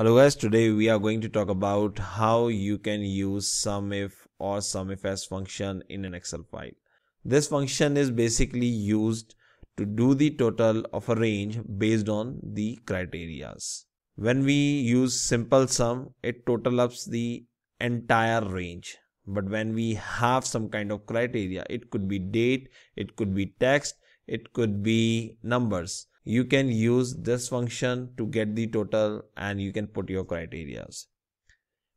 Hello guys, today we are going to talk about how you can use SUMIF or SUMIFS function in an Excel file. This function is basically used to do the total of a range based on the criterias. When we use simple sum, it totals up the entire range. But when we have some kind of criteria, it could be date, it could be text, it could be numbers you can use this function to get the total and you can put your criterias.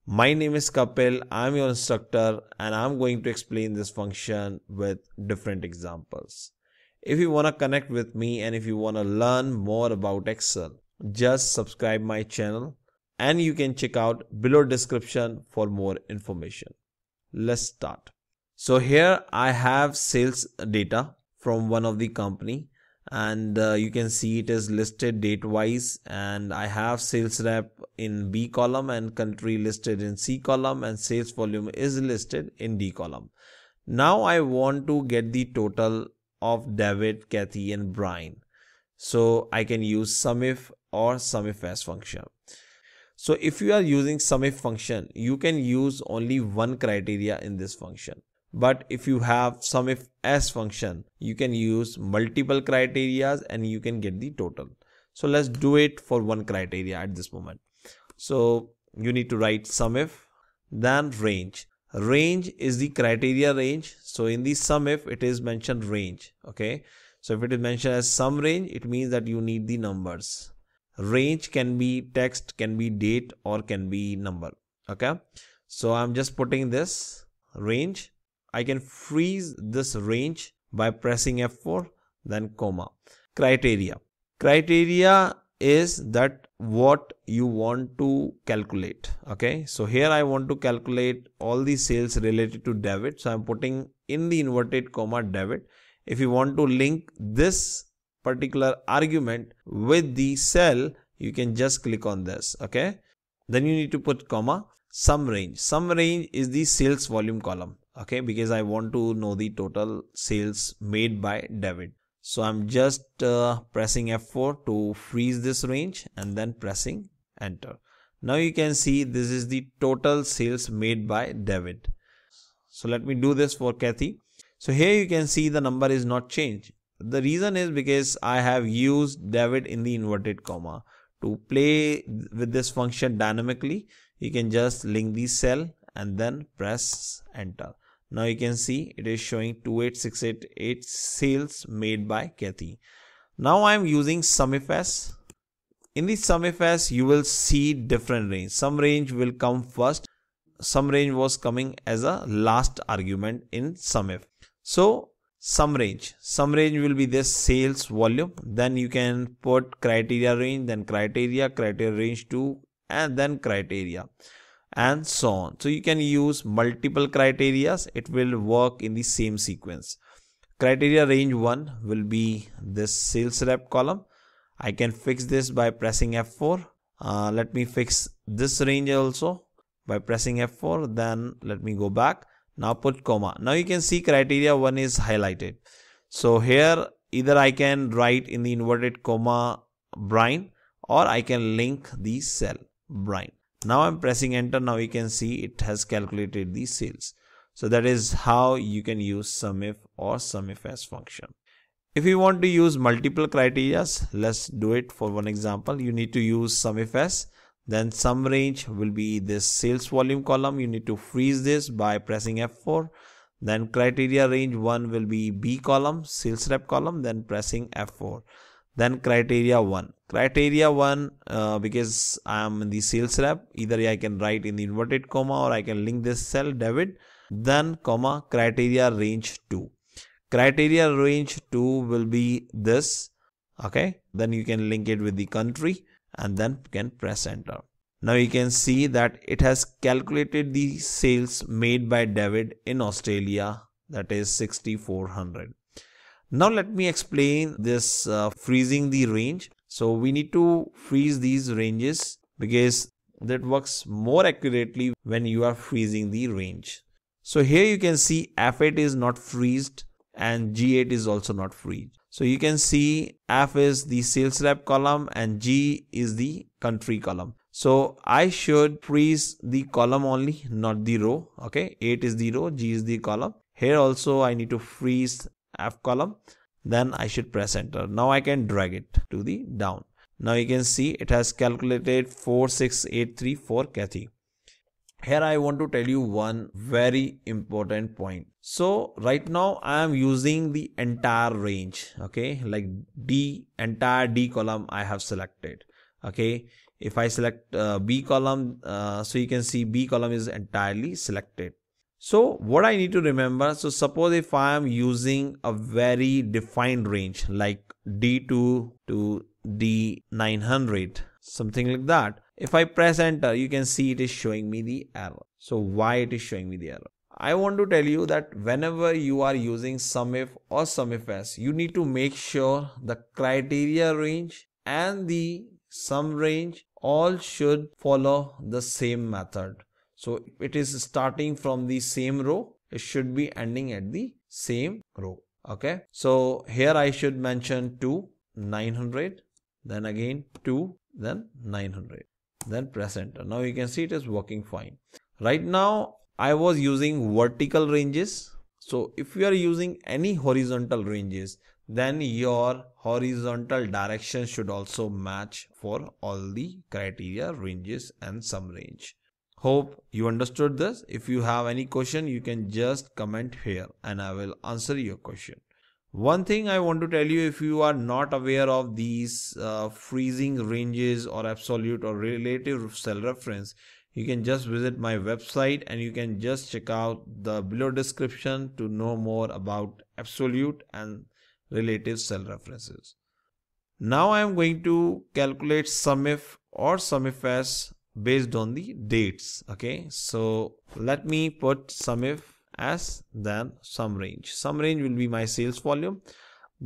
My name is Kapil, I'm your instructor and I'm going to explain this function with different examples. If you want to connect with me and if you want to learn more about Excel, just subscribe my channel and you can check out below description for more information. Let's start. So here I have sales data from one of the company and uh, you can see it is listed date wise and I have sales rep in B column and country listed in C column and sales volume is listed in D column. Now I want to get the total of David, Kathy and Brian. So I can use SUMIF or SUMIFS function. So if you are using SUMIF function, you can use only one criteria in this function but if you have SUMIF s function you can use multiple criterias and you can get the total. So let's do it for one criteria at this moment. So you need to write SUMIF then range. Range is the criteria range. So in the SUMIF it is mentioned range okay? So if it is mentioned as sum range it means that you need the numbers. Range can be text can be date or can be number okay? So i'm just putting this range I can freeze this range by pressing F4 then comma. Criteria. Criteria is that what you want to calculate. Okay. So here I want to calculate all the sales related to David. So I'm putting in the inverted comma David. If you want to link this particular argument with the cell, you can just click on this. Okay. Then you need to put comma sum range. Sum range is the sales volume column okay because i want to know the total sales made by david. So i'm just uh, pressing f4 to freeze this range and then pressing enter. Now you can see this is the total sales made by david. So let me do this for kathy. So here you can see the number is not changed. The reason is because i have used david in the inverted comma. To play with this function dynamically you can just link the cell and then press enter now you can see it is showing 28688 sales made by Kathy. Now I am using SUMIFS. In the SUMIFS you will see different range. Sum range will come first. Sum range was coming as a last argument in SUMIF. So sum range. Sum range will be this sales volume. Then you can put criteria range, then criteria, criteria range 2 and then criteria and so on. So you can use multiple criterias. It will work in the same sequence. Criteria range 1 will be this sales rep column. I can fix this by pressing F4. Uh, let me fix this range also by pressing F4. Then let me go back. Now put comma. Now you can see criteria 1 is highlighted. So here either I can write in the inverted comma Brian or I can link the cell Brian now i'm pressing enter. Now you can see it has calculated the sales. So that is how you can use sumif or sumifs function. If you want to use multiple criterias let's do it for one example. You need to use sumifs then sum range will be this sales volume column. You need to freeze this by pressing f4 then criteria range 1 will be b column sales rep column then pressing f4 then criteria 1 criteria 1 uh, because i am in the sales rep either i can write in the inverted comma or i can link this cell david. Then comma criteria range 2 criteria range 2 will be this okay? Then you can link it with the country and then can press enter. Now you can see that it has calculated the sales made by david in australia that is 6400 now let me explain this uh, freezing the range. So we need to freeze these ranges because that works more accurately when you are freezing the range. So here you can see F8 is not freezed and G8 is also not freezed. So you can see F is the sales rep column and G is the country column. So I should freeze the column only, not the row. Okay, 8 is the row, G is the column. Here also I need to freeze F column. Then I should press enter. Now I can drag it to the down. Now you can see it has calculated 4683 for Kathy here I want to tell you one very important point. So right now I am using the entire range. Okay. Like D entire D column I have selected. Okay. If I select uh, B column, uh, so you can see B column is entirely selected. So what I need to remember, so suppose if I am using a very defined range like D2 to D900, something like that. If I press enter, you can see it is showing me the error. So why it is showing me the error? I want to tell you that whenever you are using SUMIF or SUMIFS, you need to make sure the criteria range and the sum range all should follow the same method. So it is starting from the same row, it should be ending at the same row. Okay. So here I should mention 2, 900, then again 2, then 900 then press enter now you can see it is working fine. Right now i was using vertical ranges. So if you are using any horizontal ranges then your horizontal direction should also match for all the criteria ranges and sum range hope you understood this if you have any question you can just comment here and i will answer your question one thing I want to tell you if you are not aware of these uh, freezing ranges or absolute or relative cell reference, you can just visit my website and you can just check out the below description to know more about absolute and relative cell references. Now I am going to calculate SUMIF or SUMIFS based on the dates. Okay, so let me put some SUMIF as then sum range. Sum range will be my sales volume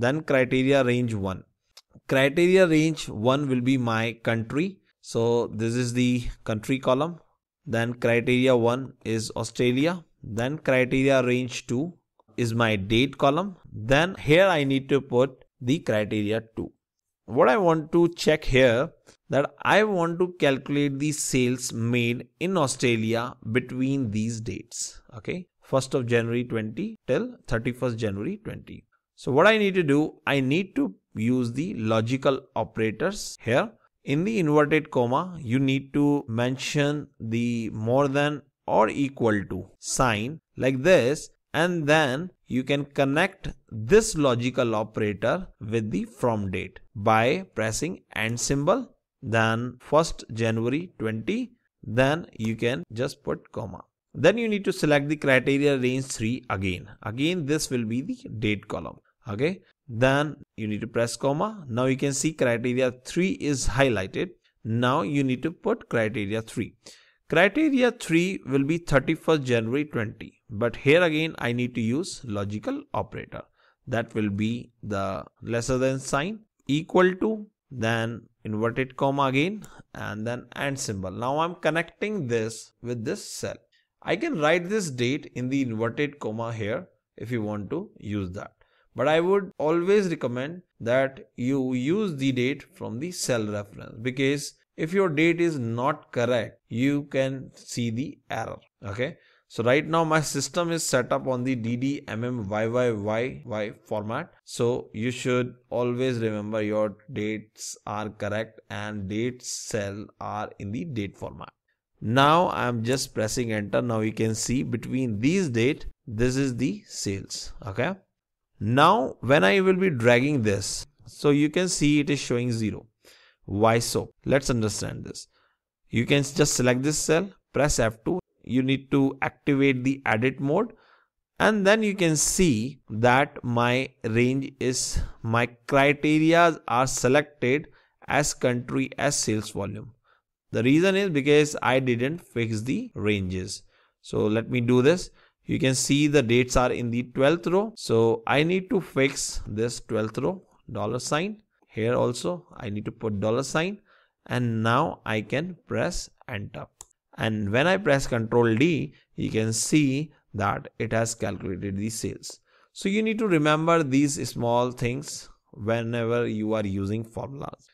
then criteria range 1 criteria range 1 will be my country. So this is the country column. Then criteria 1 is australia. Then criteria range 2 is my date column. Then here i need to put the criteria 2 what i want to check here that i want to calculate the sales made in australia between these dates okay 1st of January 20 till 31st January 20. So what I need to do, I need to use the logical operators here. In the inverted comma, you need to mention the more than or equal to sign like this and then you can connect this logical operator with the from date by pressing and symbol then 1st January 20 then you can just put comma then you need to select the criteria range 3 again. Again, this will be the date column. Okay. Then you need to press comma. Now you can see criteria 3 is highlighted. Now you need to put criteria 3. Criteria 3 will be 31st January 20. But here again, I need to use logical operator. That will be the lesser than sign equal to then inverted comma again and then and symbol. Now I'm connecting this with this cell. I can write this date in the inverted comma here if you want to use that. But I would always recommend that you use the date from the cell reference because if your date is not correct, you can see the error. Okay. So right now my system is set up on the DDMMYYYY format. So you should always remember your dates are correct and dates cell are in the date format. Now I am just pressing enter. Now you can see between these date, this is the sales. Okay. Now when I will be dragging this, so you can see it is showing zero. Why so? Let's understand this. You can just select this cell, press F2. You need to activate the edit mode and then you can see that my range is my criteria are selected as country as sales volume the reason is because I didn't fix the ranges. So let me do this. You can see the dates are in the 12th row. So I need to fix this 12th row dollar sign. Here also I need to put dollar sign and now I can press enter. And when I press Ctrl D, you can see that it has calculated the sales. So you need to remember these small things whenever you are using formulas.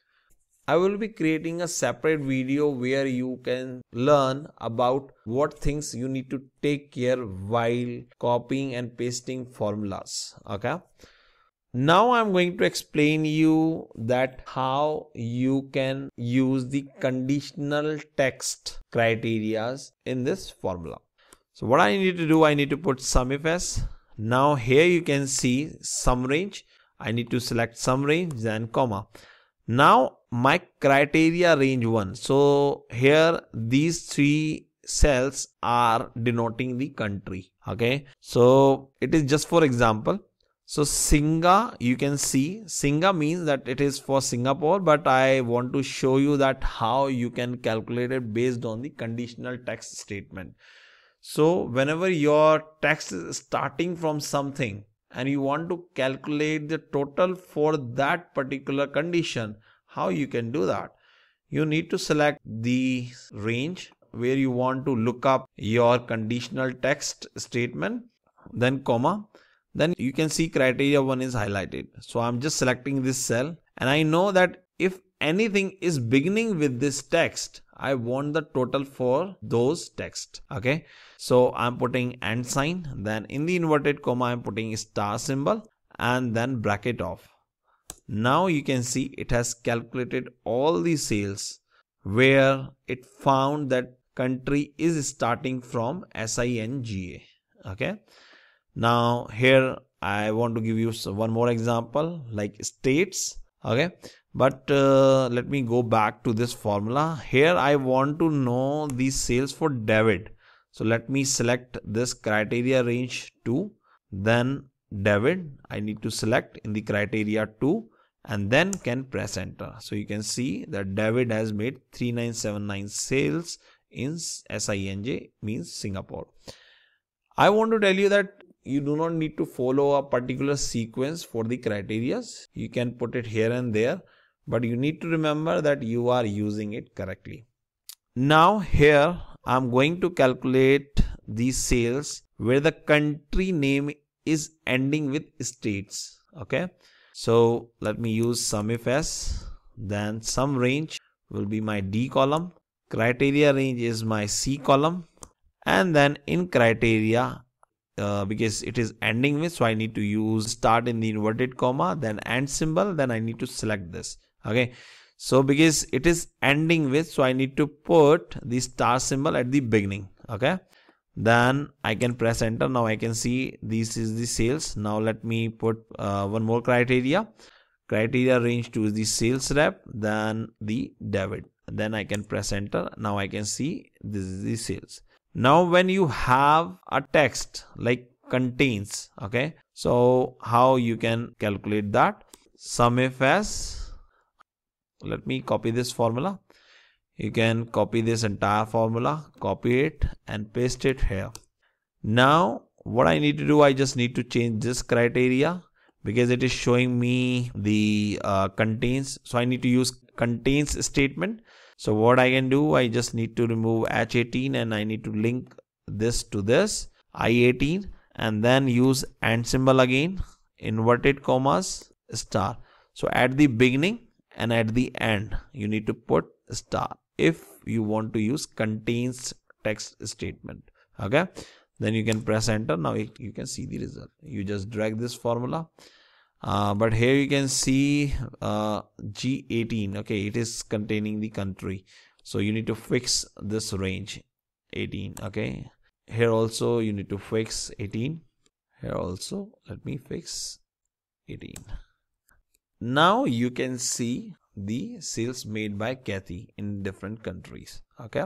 I will be creating a separate video where you can learn about what things you need to take care while copying and pasting formulas. Okay. Now I'm going to explain you that how you can use the conditional text criterias in this formula. So what I need to do, I need to put sum if s. Now here you can see sum range. I need to select sum range then comma now my criteria range 1 so here these three cells are denoting the country okay so it is just for example so singa you can see. Singa means that it is for singapore but i want to show you that how you can calculate it based on the conditional text statement. So whenever your text is starting from something and you want to calculate the total for that particular condition how you can do that? You need to select the range where you want to look up your conditional text statement then comma then you can see criteria one is highlighted so i'm just selecting this cell and i know that if anything is beginning with this text i want the total for those text okay so I'm putting and sign. Then in the inverted comma, I'm putting star symbol and then bracket off. Now you can see it has calculated all the sales where it found that country is starting from SINGA. Okay. Now here I want to give you one more example like states. Okay. But uh, let me go back to this formula. Here I want to know the sales for David. So let me select this criteria range 2 then David I need to select in the criteria 2 and then can press enter. So you can see that David has made 3979 sales in SINJ means Singapore. I want to tell you that you do not need to follow a particular sequence for the criterias. You can put it here and there, but you need to remember that you are using it correctly. Now here I'm going to calculate these sales where the country name is ending with states. Okay. So let me use sum if s. Then sum range will be my D column. Criteria range is my C column. And then in criteria, uh, because it is ending with, so I need to use start in the inverted comma, then and symbol, then I need to select this. Okay. So because it is ending with, so I need to put the star symbol at the beginning. Okay. Then I can press enter. Now I can see this is the sales. Now let me put uh, one more criteria. Criteria range to the sales rep, then the David. Then I can press enter. Now I can see this is the sales. Now when you have a text like contains, okay. So how you can calculate that? Sum if s let me copy this formula you can copy this entire formula copy it and paste it here now what I need to do I just need to change this criteria because it is showing me the uh, contains so I need to use contains statement so what I can do I just need to remove h18 and I need to link this to this i18 and then use and symbol again inverted commas star. So at the beginning and at the end you need to put star if you want to use contains text statement. Okay? Then you can press enter. Now you can see the result. You just drag this formula uh, but here you can see uh, G18 okay it is containing the country so you need to fix this range 18 okay here also you need to fix 18 here also let me fix 18 now you can see the sales made by Kathy in different countries. Okay.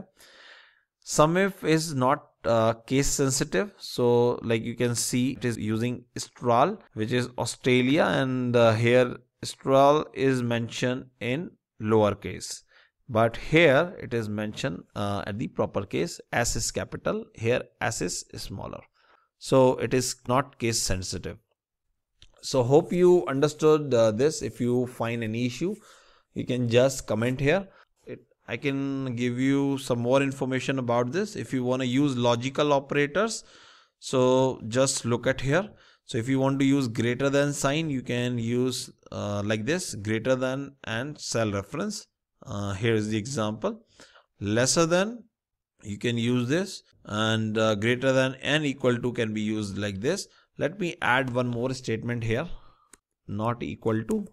SUMIF is not uh, case sensitive. So like you can see it is using Astral which is Australia and uh, here Astral is mentioned in lowercase. But here it is mentioned uh, at the proper case S is capital here S is smaller. So it is not case sensitive so hope you understood uh, this if you find any issue you can just comment here i can give you some more information about this. If you want to use logical operators so just look at here. So if you want to use greater than sign you can use uh, like this greater than and cell reference. Uh, here is the example. Lesser than you can use this. And uh, greater than n equal to can be used like this. Let me add one more statement here. Not equal to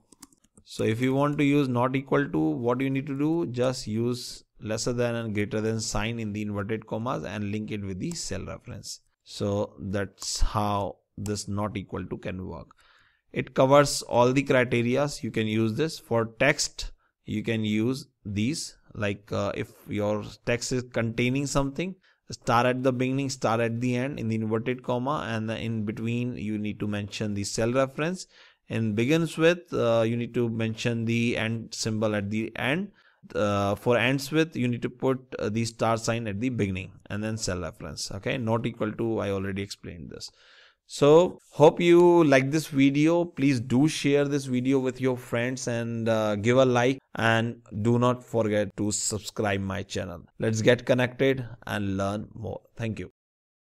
so if you want to use not equal to what you need to do just use lesser than and greater than sign in the inverted commas and link it with the cell reference. So that's how this not equal to can work. It covers all the criterias you can use this. For text you can use these. Like uh, if your text is containing something star at the beginning star at the end in the inverted comma and in between you need to mention the cell reference and begins with uh, you need to mention the end symbol at the end. Uh, for ends with you need to put uh, the star sign at the beginning and then cell reference okay? Not equal to i already explained this. So hope you like this video. Please do share this video with your friends and uh, give a like. And do not forget to subscribe my channel. Let's get connected and learn more. Thank you